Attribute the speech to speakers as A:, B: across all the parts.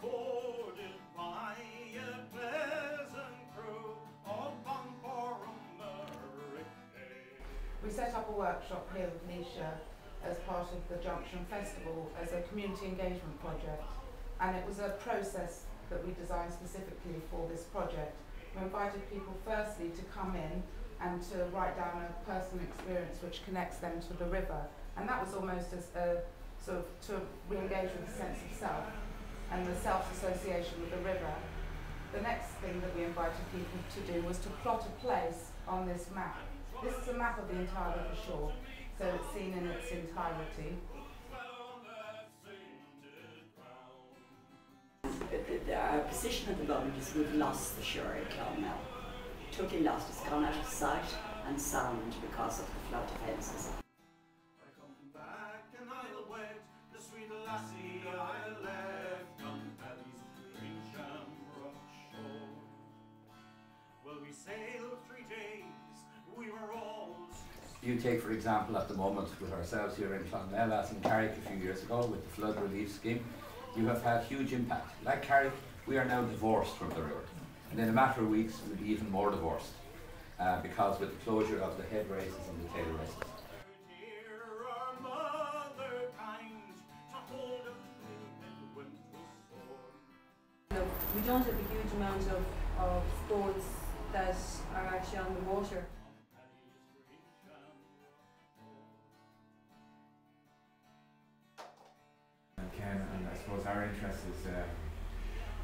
A: We set up a workshop here with Nisha as part of the Junction Festival as a community engagement project and it was a process that we designed specifically for this project. We invited people firstly to come in and to write down a personal experience which connects them to the river and that was almost as a sort of to re-engage with a sense of self and the self-association with the river. The next thing that we invited people to do was to plot a place on this map. This is a map of the entire river Suir, so it's seen in its entirety.
B: Our position at the moment is we've lost the Suir at Clonmel. Totally lost. It's gone out of sight and sound because of the flood defences.
C: You take, for example, at the moment with ourselves here in Clonmel, as in Carrick a few years ago with the flood relief scheme, you have had huge impact. Like Carrick, we are now divorced from the river. And in a matter of weeks, we'll be even more divorced uh, because with the closure of the head races and the tail races.
D: we don't have a huge amount of, of that are actually on the water.
E: Suppose our interest is um,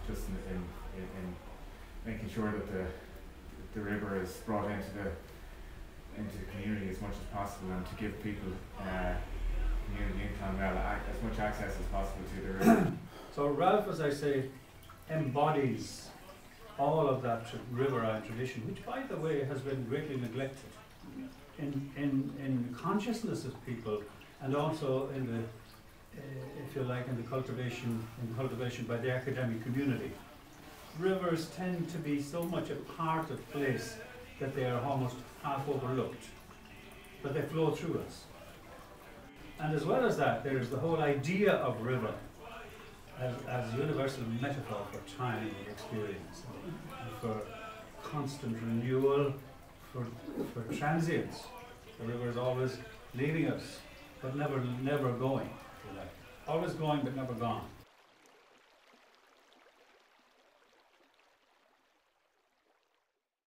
E: just in, in, in, in making sure that the the river is brought into the into the community as much as possible, and to give people uh, community in Clonmel as much access as possible to the river.
F: So Ralph, as I say, embodies all of that riverine tradition, which, by the way, has been greatly neglected in, in, in the consciousness of people and also in the, uh, Eh, if you like, in the cultivation, in cultivation by the academic community. Rivers tend to be so much a part of place that they are almost half overlooked, but they flow through us. And as well as that, there is the whole idea of river as, as a universal metaphor for time and experience, and for constant renewal, for, for transience. The river is always leaving us, but never, never going, you. Always going, but never gone.